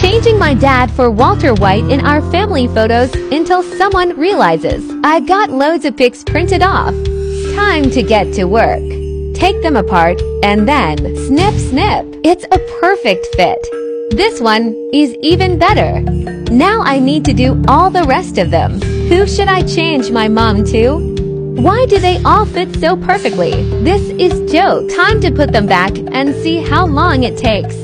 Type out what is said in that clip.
Changing my dad for Walter White in our family photos until someone realizes I got loads of pics printed off. Time to get to work. Take them apart and then snip snip. It's a perfect fit. This one is even better. Now I need to do all the rest of them. Who should I change my mom to? Why do they all fit so perfectly? This is joke. Time to put them back and see how long it takes.